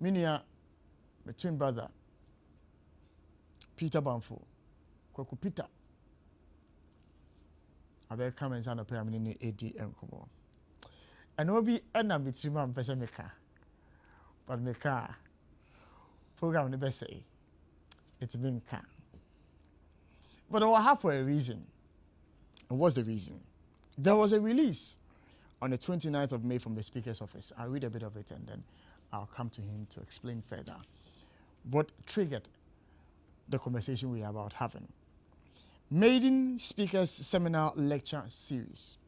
me nua me twin brother peter Bamfo kwaku peter. Abɛka me nsa anɔpa yi a mene no ɛdi nkɔmmɔ ɛno bi ɛnam me tirim a mpɛ sɛ meka but meka a program no bɛsɛe ɛtumi nka but I was have for a reason what's the reason. There was a release on the 29th of May from the Speaker's office. I'll read a bit of it and then I'll come to him to explain further what triggered the conversation we are about having. Maiden Speaker's Seminar Lecture Series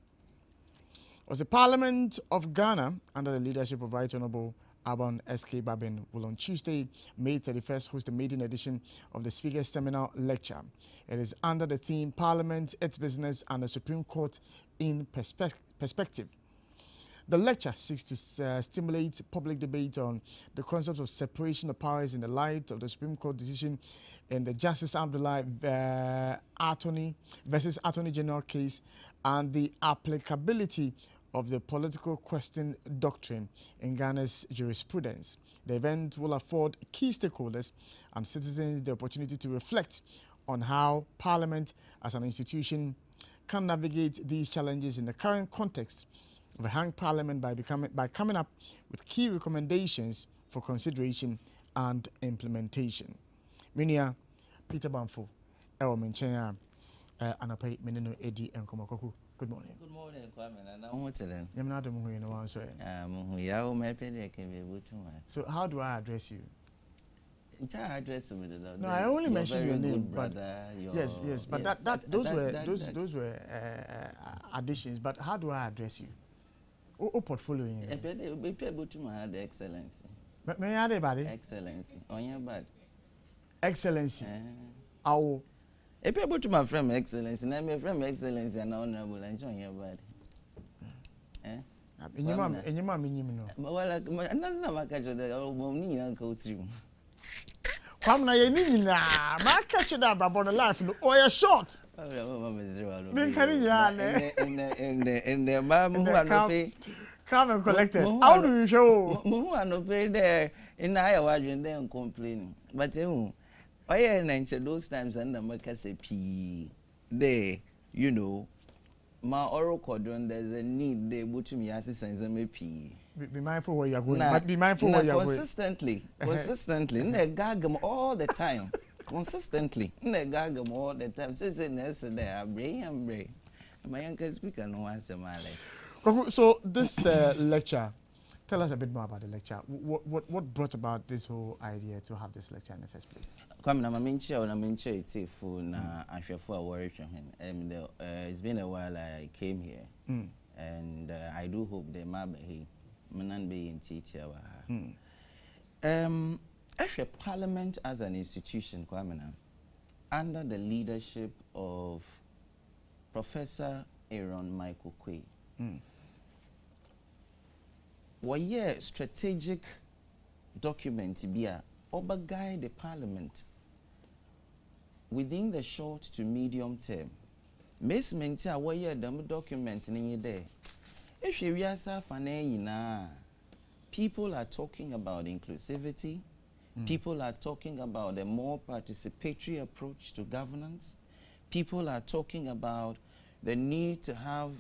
was the Parliament of Ghana under the leadership of Right Honorable Alban S.K. Bagbin will on Tuesday, May 31st, host the maiden edition of the Speaker's Seminar Lecture. It is under the theme Parliament, its business, and the Supreme Court in perspe perspective. The lecture seeks to uh, stimulate public debate on the concept of separation of powers in the light of the Supreme Court decision in the Justice Abdulai uh, Attorney versus Attorney General case and the applicability of the political question doctrine in Ghana's jurisprudence. The event will afford key stakeholders and citizens the opportunity to reflect on how Parliament as an institution can navigate these challenges in the current context of a hung parliament by, becoming, by coming up with key recommendations for consideration and implementation. Minia Peter Bamfo, Ewa Menchenya, Anapai Menino Edi and Nkomokoku. Good morning. Good morning, Kwame. And I'm hoteling. Yamna de muhu no one so. Um, ya o me pede ke be butu ma. So how do I address you? Ncha address me the No, I only mentioned your name, but brother, your, yes, yes, but that, that those were those those were uh, additions. But how do I address you? O, o portfolio E yin. pede be pe butu ma the excellency. Me me ya de body. Excellency. Onya bad. Excellency. Eh. Awo. E pe butu ma frame excellency. Na me frame excellency and honorable and onya bad. Eh? Enyima enyima me nyim no. Ma wala na na maka jode o ni nyina ka otiri. Kwam na ye ni nyina. Ma catch that about the life no. Yeah, short. Alo. Me nkari nyinaa nɛ. Ɛnɛ ɛnɛ maa mo hu anope. Calm and collected. How do you show? Mo hu anope dɛ ina ayɛ wadwin dɛ nkɔmpleni but ehu ɔyɛ na nkyɛ those times ɛna mo kasa pii dɛ you know ma ɔrekɔ do no there's a need dɛ ebotumi asesa nsɛmɛ pii. Be, be mindful where you are going. Na- but be mindful na where you are going. consistently consistently na gagam all the time consistently na gagam all the time dɛ abrɛ yɛn brɛ ma yɛn ka speaker no ho asɛm alɛ. Kwaku, So this uh, lecture, tell us a bit more about the lecture. What, what what brought about this whole idea to have this lecture in the first place? kwame na maame nkyia o na maame nkyia etiefo na ahwɛfo a wɔrehwɛ hɛn um, the, uh, it's been a while I came here Mm. and uh, I do hope the ma bɛ he menan bɛ yɛ ntiatia wɔ ha. Mm. Um, Actually, Parliament as an institution, Kwamina, under the leadership of Professor Aaron Michael Oquaye, Mm. wɔyɛ strategic document bi a ɔba guide the Parliament within the short to medium term. Measurement a wɔyɛ dɛm document no nye dɛ, wiase afa na nyinaa, people are talking about inclusivity, mm. People are talking about a more participatory approach to governance. People are talking about the need to have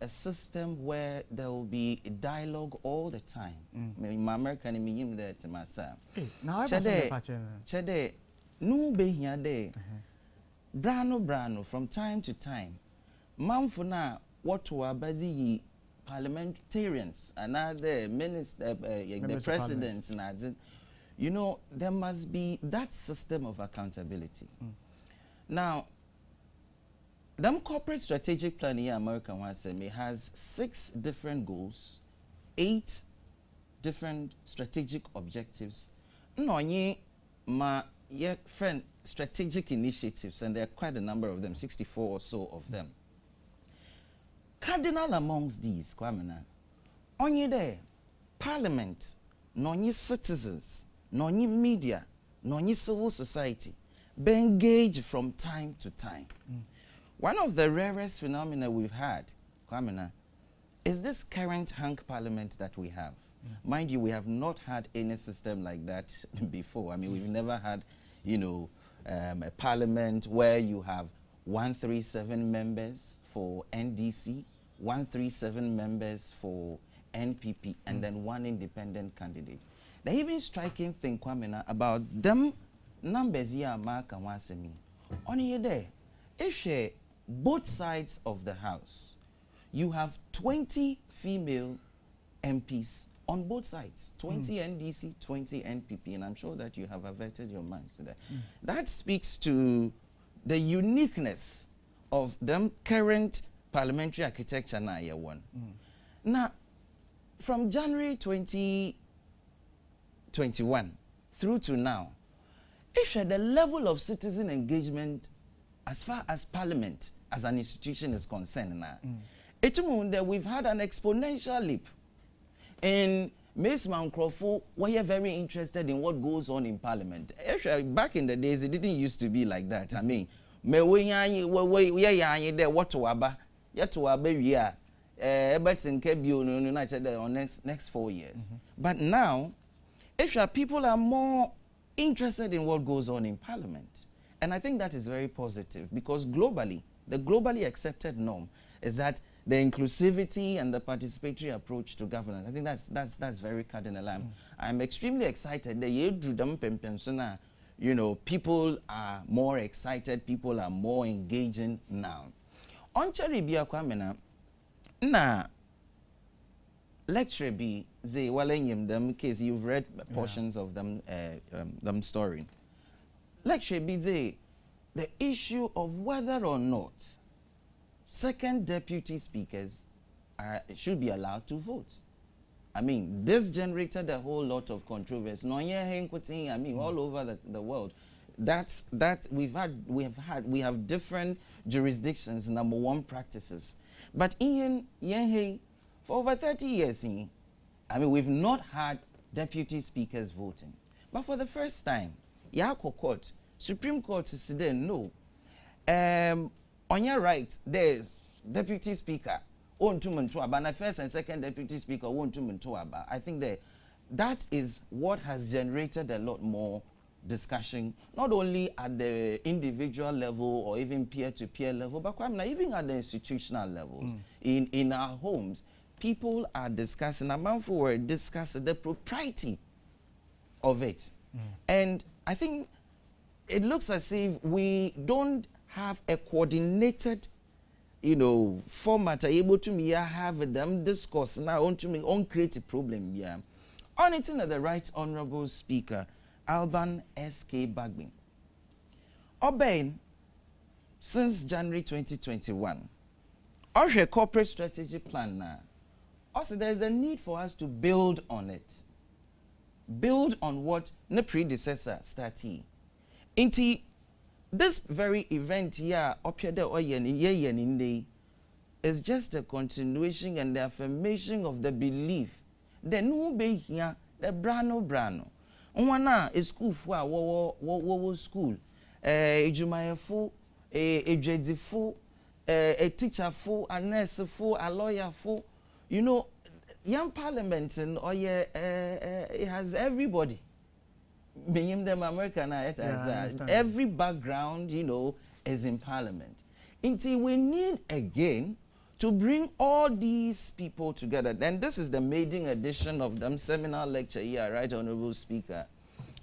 a system where there will be a dialogue all the time. Mm. My American meaning that to myself. Eh, hey, now I Kyɛ was dɛ- patching. kyɛ dɛ no behia dɛ uh-huh. brano brano from time to time manfo no a wɔto aba dze yi parliamentarians anaadɛ minister uh, the president adze you know there must be that system of accountability. Now them corporate strategic plan here american it has six different goals eight different strategic objectives. Ɔnye ma friend strategic initiatives and there are quite a number of them 64 or so of them cardinal amongst these kwamina ɔnye dɛ parliament na ɔnye citizens na ɔnye media na ɔnye civil society be engaged from time to time. One of the rarest phenomena we've had kwamina is this current hung parliament that we have. Mind you, we have not had any system like that before. I mean, we've never had, you know, um, a parliament where you have 137 members for NDC, 137 members for NPP, and then one independent candidate. The even striking thing, Kwamina, about them numbers here, Mark and Wasemi. On there, if both sides of the house, you have 20 female MPs on both sides 20 mm. NDC, 20 NPP, and I'm sure that you have averted your minds to that. Mm. That speaks to the uniqueness of them current parliamentary architecture now, year one. Mm. Now, from January 2021 through to now, if the level of citizen engagement as far as parliament as an institution is concerned now, mm. it means that we've had an exponential leap in Miss Mankrofo were very interested in what goes on in parliament. Actually, back in the days, it didn't used to be like that. I mean, me we yanyi we we yanyi there what to aba yet we are eh betin ke bio no no na on next next 4 years. Mm -hmm. But now, actually, people are more interested in what goes on in parliament. And I think that is very positive because globally, the globally accepted norm is that the inclusivity and the participatory approach to governance. I think that's that's that's very cardinal. I'm, mm. I'm extremely excited. The you know, people are more excited, people are more engaging now. On Cherry Biakwamena, na lecture be they well them case you've read portions yeah. of them uh, um, them story. Lecture be they the issue of whether or not second deputy speakers are, should be allowed to vote. I mean, this generated a whole lot of controversy. No, yeah, I mean, all over the, the world. That's that we've had we have had we have different jurisdictions number one practices. But in yeah, for over 30 years, I mean, we've not had deputy speakers voting. But for the first time, Yako Court, Supreme Court is saying no. Um, on your right, there's deputy speaker, Ontumentuaba, and first and second deputy speaker, Ontumentuaba. I think that that is what has generated a lot more discussion, not only at the individual level or even peer-to-peer -peer level, but even at the institutional levels. Mm. In, in our homes, people are discussing, Amanfo were discussing the propriety of it. Mm. And I think it looks as if we don't have a coordinated you know, format are able to me have them discuss now on to me on create a problem yeah. On it in the right honorable speaker, Alban S.K. Bagbin. Obeying since January 2021, our corporate strategy plan now. Also, there is a need for us to build on it. Build on what the predecessor started. Inti this very event here, is just a continuation and the affirmation of the belief. The new be here, the brano brano. One is school for a wo school, a jumayefo, a jedifo, a teacher for, a nurse for, a lawyer for. You know, young parliament and oh yeah, it has everybody being them American, yeah, every background, you know, is in parliament. Until we need again to bring all these people together. Then this is the maiden edition of them seminar lecture here, right, Honorable Speaker.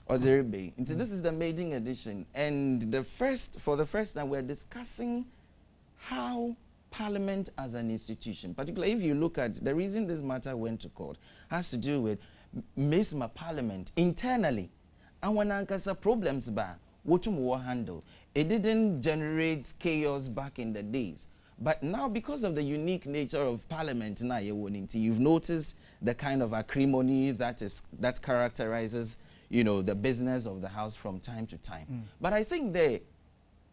Ozeribe. Mm. This is the maiden edition. And the first, for the first time, we're discussing how Parliament as an institution, particularly if you look at the reason this matter went to court, has to do with MISMA Parliament internally and when ankasa problems ba war handle it didn't generate chaos back in the days but now because of the unique nature of parliament now you've noticed the kind of acrimony that is that characterizes you know the business of the house from time to time mm. but i think the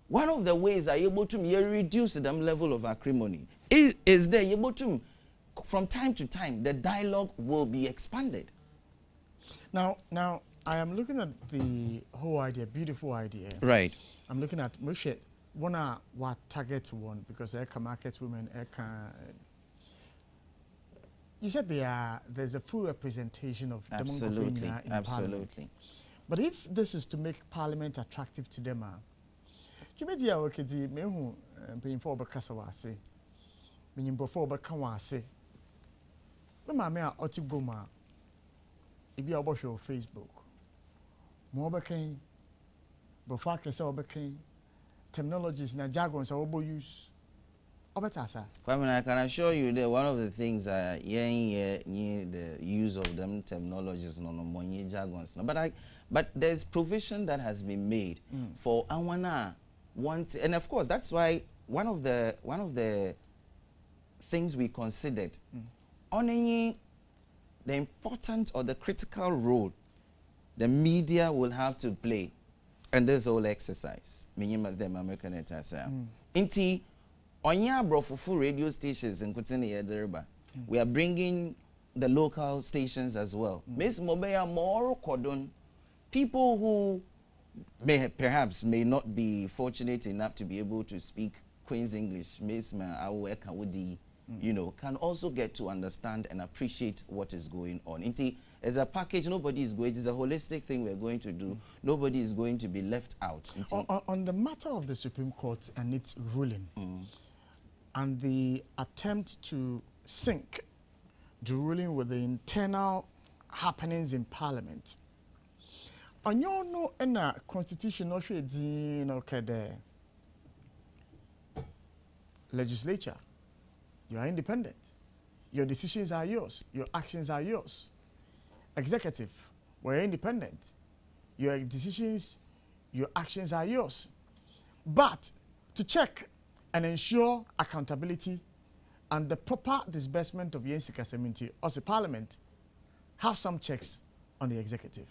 one of the ways are able to reduce the level of acrimony is, is there able to from time to time the dialogue will be expanded now now I am looking at the whole idea, beautiful idea. Right. I'm looking at Moshe, one what target one because can market women, I can you said there are, there's a full representation of Absolutely, in absolutely. Parliament. But if this is to make Parliament attractive to them, dwumadi a wɔkɛdi mehu eh, mpanyinfoɔ a wɔbɛkasa wɔ ase mpanyimpɔfoɔ a wɔbɛka wɔ ase me maame a ɔte bom a ebi a wɔbɛhwɛ wɔ facebook ma wɔbɛkan borɔfo akɛse a wɔbɛkan terminologies na jargons a wɔbɔ use ɔbɛta asa Kwame, I can assure you that one of the things uh, yeah, yeah, yeah, the use of them terminologies, no, no, more yeah, jargons. No, but I, but there's provision that has been made Mm. for Awana want, and of course that's why one of the one of the things we considered Mm. on any the important or the critical role the media will have to play in this whole exercise. Minimum as them American entire. Mm. Inti onye abrofofo radio stations in Kutini Yederiba. Hmm. We are bringing the local stations as well. Hmm. Miss Mobeya more cordon people who may perhaps may not be fortunate enough to be able to speak Queen's English, Miss Awe Kawudi, hmm. you know, can also get to understand and appreciate what is going on. Inti, as a package, nobody is going, it's a holistic thing we're going to do. Nobody is going to be left out. On, on- on the matter of the Supreme Court and its ruling Mm. and the attempt to sync the ruling with the internal happenings in Parliament, ɔnyɛ ɔno ɛna constitution no hwɛ din na ɔka dɛ legislature you are independent your decisions are yours your actions are yours executive we're independent. Your decisions your actions are yours. But to check and ensure accountability and the proper disbursement of yen sika seminti as a parliament have some checks on the executive.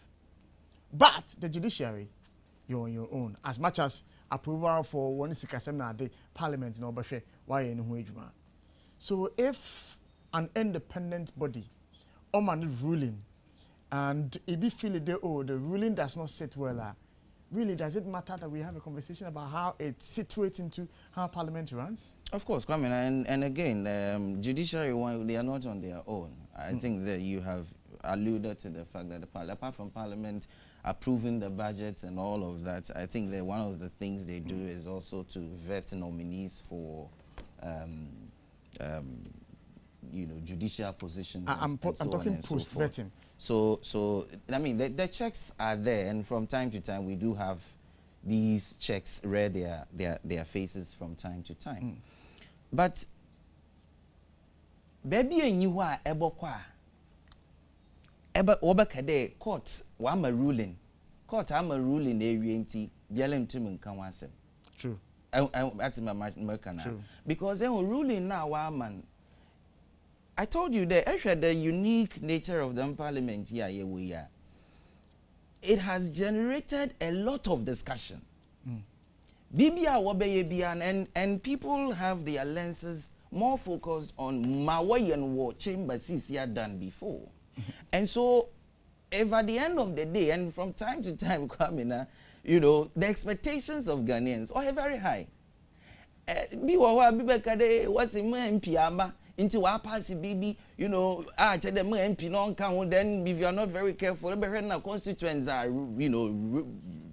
But the judiciary you're on your own. As much as approval for one sika sem na ade parliament na obehwe why ho adwuma so if an independent body oman ruling and it be feel it oh the ruling does not sit well ah, really does it matter that we have a conversation about how it situates into how parliament runs Of course, Kwame, and, and again, um, judiciary, one, they are not on their own. I think that you have alluded to the fact that the par- apart from Parliament approving the budget and all of that, I think that one of the things they do is also to vet nominees for, um, um, you know, judicial positions. I, and so talking post forth. vetting So, so I mean, the, the checks are there, and from time to time, we do have these checks rear their their their faces from time to time. Hmm. But baby, and you are ebokwa. Eba dɛ court wama ruling court ama ruling ewie nti biara ntumi nka ho asɛm true I, I, that's my American now. True. Because then ruling now, man. I told you that actually the unique nature of the parliament here, here we are. It has generated a lot of discussion. Wabeye bian and and people have their lenses more focused on Mawai and what chamber here done before. and so if at the end of the day and from time to time Kwamina, you know, the expectations of Ghanaians are very high. Eh, bi wɔ hɔ a bi bɛka de wɔsi mu mp ama nti wɔapase biribi you know a kyɛ dɛ mu mp na ɔnka ho then if you are not very careful ɛbɛhwɛ na constituents are you know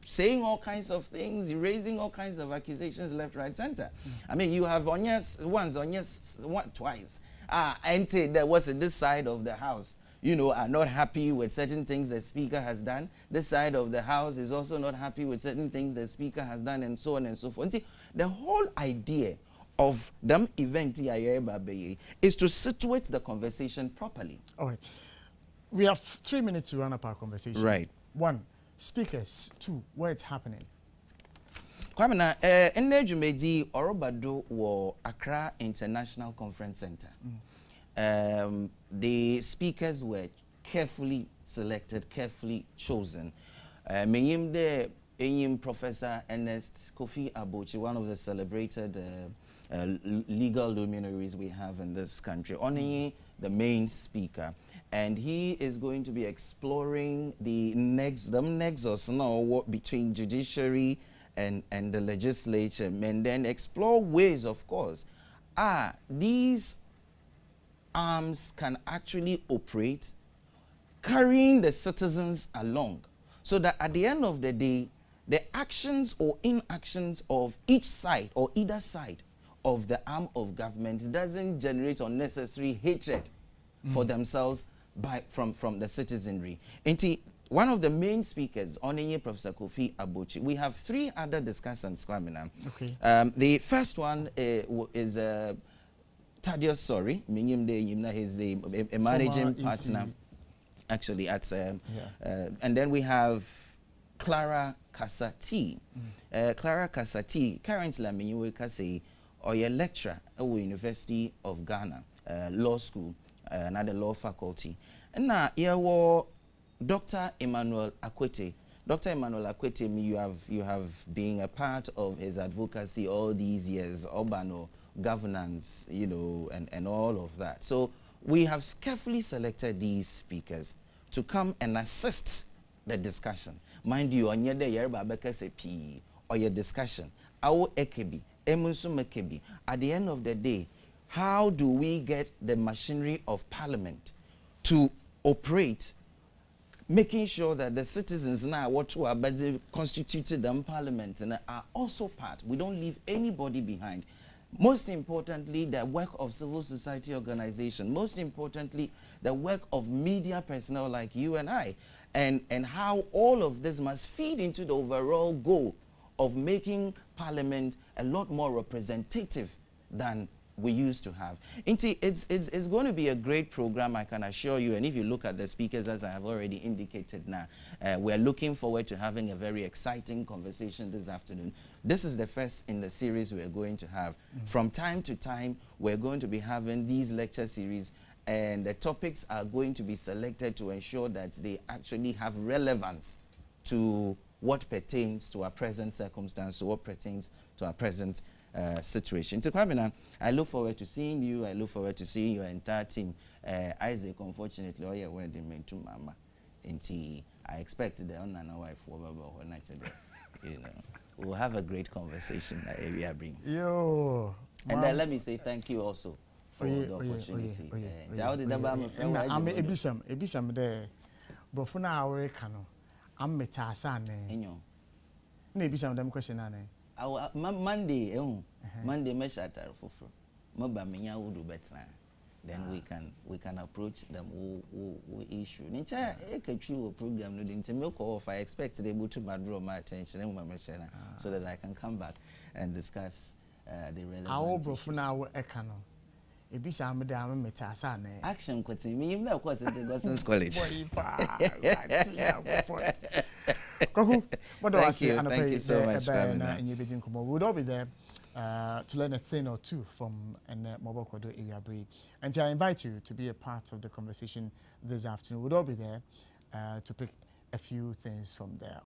saying all kinds of things raising all kinds of accusations left right center mm. i mean you have onyes once onyes one twice ah nti there was this side of the house you know, are not happy with certain things the speaker has done. This side of the house is also not happy with certain things the speaker has done, and so on and so forth. See, the whole idea of them event is to situate the conversation properly. all right we have three minutes to run up our conversation Right. one speakers two where it's happening Kwame na eh, ɛnnɛ dwumadi ɔrɔbado wɔ Accra International Conference Center. Um, the speakers were carefully selected, carefully chosen. Uh, Menyim Enyim Professor Ernest Kofi Abotsi, one of the celebrated uh, uh, legal luminaries we have in this country. Only the main speaker. And he is going to be exploring the next, the nexus now what between judiciary and, and the legislature, and then explore ways, of course. Ah, these arms can actually operate carrying the citizens along so that at the end of the day, the actions or inactions of each side or either side of the arm of government doesn't generate unnecessary hatred mm. for themselves by, from, from the citizenry. Inti, one of the main speakers, Onenye Professor Kofi Abotsi, we have three other discussants coming up. Okay. Um, the first one uh, is uh, Thaddeus Sory, he's the a, a managing partner actually at, uh, yeah. uh, and then we have Clara Kasser-Tee. Mm. Uh, Clara Kasser-Tee, currently, I mean, you will say, or a lecturer at the University of Ghana uh, Law School, uh, another law faculty. And now, here was Dr. Emmanuel Akwetey. Dr. Emmanuel Akwetey, you have, you have been a part of his advocacy all these years, urbano governance, you know, and, and all of that. So we have carefully selected these speakers to come and assist the discussion. Mind you, on your day, you're say P or your discussion. Our mekebi. At the end of the day, how do we get the machinery of parliament to operate, making sure that the citizens now what to are constituted them parliament and are also part. We don't leave anybody behind. Most importantly, the work of civil society organization. Most importantly, the work of media personnel like you and I. And, and how all of this must feed into the overall goal of making Parliament a lot more representative than we used to have. It's, it's, it's going to be a great program, I can assure you. And if you look at the speakers, as I have already indicated now, uh, we're looking forward to having a very exciting conversation this afternoon. This is the first in the series we're going to have. Mm -hmm. From time to time, we're going to be having these lecture series and the topics are going to be selected to ensure that they actually have relevance to what pertains to our present circumstance, to what pertains to our present uh, situation. So, Kwabena, I look forward to seeing you. I look forward to seeing your entire team. Uh, Isaac, unfortunately, all your wedding made to Mama. And I expect the Nana wife when I you know. We'll have a great conversation that area bring. Yo. And then let me say thank you also for oye, the opportunity. Jawo de daba me friend wa. Am ebisam ebisam de brofo na awore ka no. Am meta asa ne. Enyo. Na ebisam dem question na ne. Awo Monday ehun. Monday me shatter foforo. Mo ba me nya wudu betra. Then ah. we can we can approach them wo wo wo issue. Nicha e ka twi wo program no de ntime ko if I expect they able to draw my attention and my share so that I can come back and discuss uh, the relevant. Awo brofo na awo eka no ebi sa am de am meta asa na action kwati mi yim na course the Gosens College boy pa kwaku what do I say? and thank you so much na in yebedin komo we would all be there uh, to learn a thing or two from an uh, mobile kodo area breed and I invite you to be a part of the conversation this afternoon. We'd all be there uh, to pick a few things from there